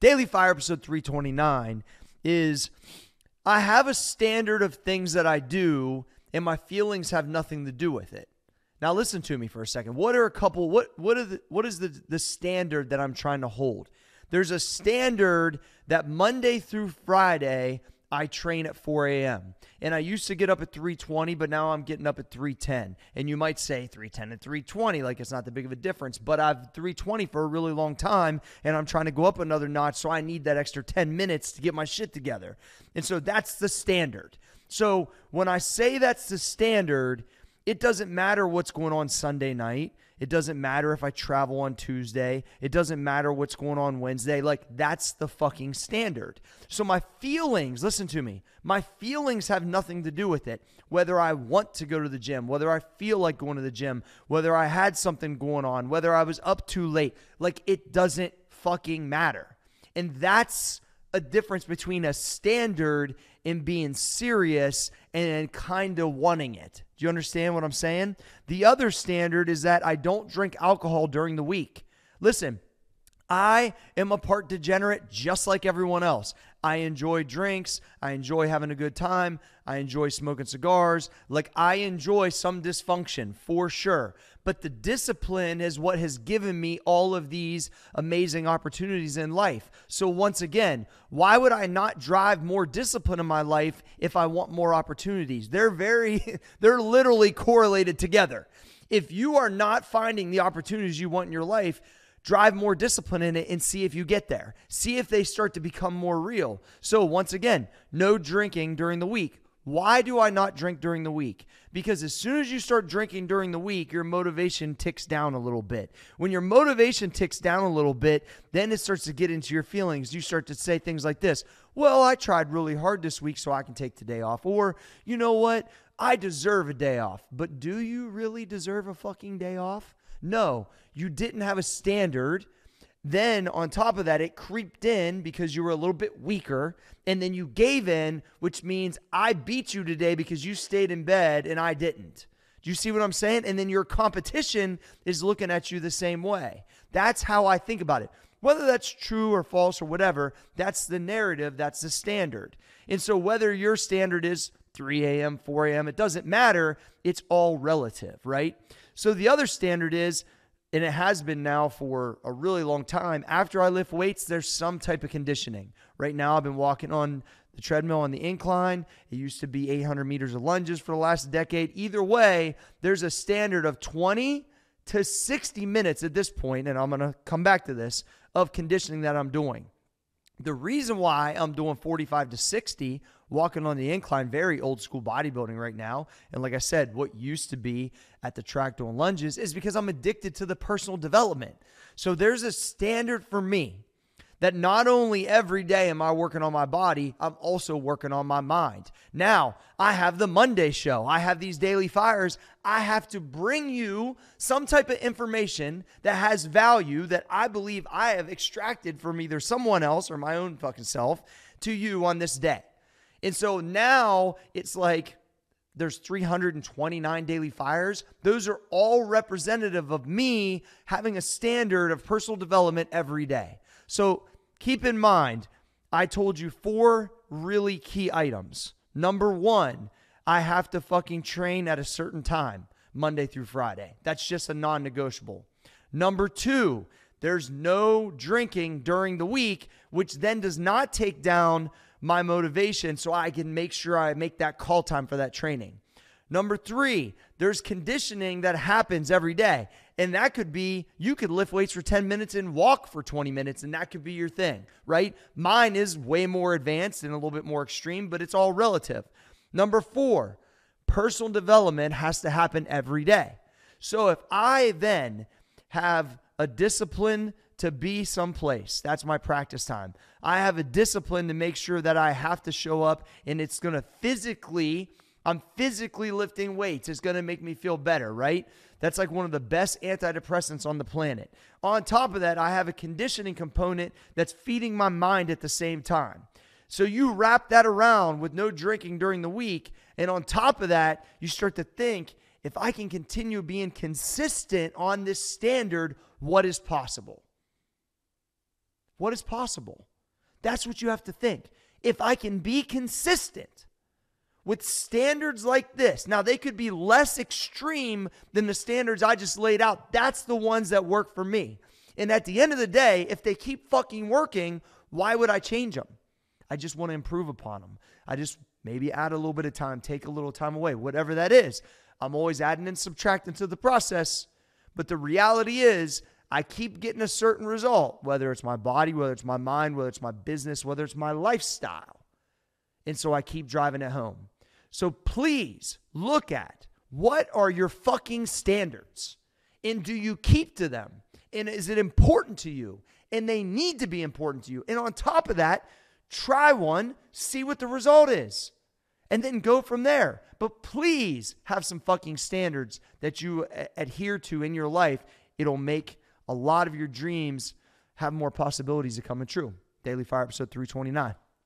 Daily Fire episode 329 is I have a standard of things that I do, and my feelings have nothing to do with it. Now listen to me for a second. What are a couple what what are the, what is the the standard that I'm trying to hold? There's a standard that Monday through Friday I train at 4 a.m. And I used to get up at 320, but now I'm getting up at 310. And you might say 310 and 320, like it's not that big of a difference, but I've 320 for a really long time, and I'm trying to go up another notch, so I need that extra 10 minutes to get my shit together. And so that's the standard. So when I say that's the standard, it doesn't matter what's going on Sunday night. It doesn't matter if I travel on Tuesday. It doesn't matter what's going on Wednesday. Like, that's the fucking standard. So, my feelings, listen to me, my feelings have nothing to do with it. Whether I want to go to the gym, whether I feel like going to the gym, whether I had something going on, whether I was up too late, like, it doesn't fucking matter. And that's a difference between a standard and being serious and kind of wanting it. Do you understand what I'm saying? The other standard is that I don't drink alcohol during the week. Listen, I am a part degenerate just like everyone else. I enjoy drinks. I enjoy having a good time. I enjoy smoking cigars. Like, I enjoy some dysfunction for sure. But the discipline is what has given me all of these amazing opportunities in life. So, once again, why would I not drive more discipline in my life if I want more opportunities? They're very, they're literally correlated together. If you are not finding the opportunities you want in your life, drive more discipline in it and see if you get there. See if they start to become more real. So, once again, no drinking during the week. Why do I not drink during the week? Because as soon as you start drinking during the week, your motivation ticks down a little bit. When your motivation ticks down a little bit, then it starts to get into your feelings. You start to say things like this Well, I tried really hard this week, so I can take today off. Or, you know what? I deserve a day off. But do you really deserve a fucking day off? No, you didn't have a standard. Then on top of that, it creeped in because you were a little bit weaker. And then you gave in, which means I beat you today because you stayed in bed and I didn't. Do you see what I'm saying? And then your competition is looking at you the same way. That's how I think about it. Whether that's true or false or whatever, that's the narrative, that's the standard. And so whether your standard is 3 a.m., 4 a.m., it doesn't matter. It's all relative, right? So the other standard is, and it has been now for a really long time, after I lift weights, there's some type of conditioning. Right now, I've been walking on the treadmill on the incline. It used to be 800 meters of lunges for the last decade. Either way, there's a standard of 20 to 60 minutes at this point, and I'm going to come back to this, of conditioning that I'm doing. The reason why I'm doing 45 to 60 walking on the incline, very old school bodybuilding right now. And like I said, what used to be at the track doing lunges is because I'm addicted to the personal development. So there's a standard for me that not only every day am I working on my body, I'm also working on my mind. Now, I have the Monday show, I have these daily fires. I have to bring you some type of information that has value that I believe I have extracted from either someone else or my own fucking self to you on this day. And so now it's like there's 329 daily fires. Those are all representative of me having a standard of personal development every day. So keep in mind, I told you four really key items. Number one, I have to fucking train at a certain time, Monday through Friday. That's just a non negotiable. Number two, there's no drinking during the week, which then does not take down my motivation so I can make sure I make that call time for that training. Number three, there's conditioning that happens every day. And that could be you could lift weights for 10 minutes and walk for 20 minutes, and that could be your thing, right? Mine is way more advanced and a little bit more extreme, but it's all relative. Number four, personal development has to happen every day. So if I then have a discipline to be someplace. That's my practice time. I have a discipline to make sure that I have to show up and it's going to physically, I'm physically lifting weights. It's going to make me feel better, right? That's like one of the best antidepressants on the planet. On top of that, I have a conditioning component that's feeding my mind at the same time. So you wrap that around with no drinking during the week. And on top of that, you start to think if I can continue being consistent on this standard, what is possible? what is possible? That's what you have to think. If I can be consistent with standards like this, now they could be less extreme than the standards I just laid out. That's the ones that work for me. And at the end of the day, if they keep fucking working, why would I change them? I just want to improve upon them. I just maybe add a little bit of time, take a little time away, whatever that is. I'm always adding and subtracting to the process. But the reality is, I keep getting a certain result, whether it's my body, whether it's my mind, whether it's my business, whether it's my lifestyle. And so I keep driving it home. So please look at what are your fucking standards? And do you keep to them? And is it important to you? And they need to be important to you. And on top of that, try one, see what the result is, and then go from there. But please have some fucking standards that you adhere to in your life. It'll make a lot of your dreams have more possibilities of coming true. Daily Fire episode 329.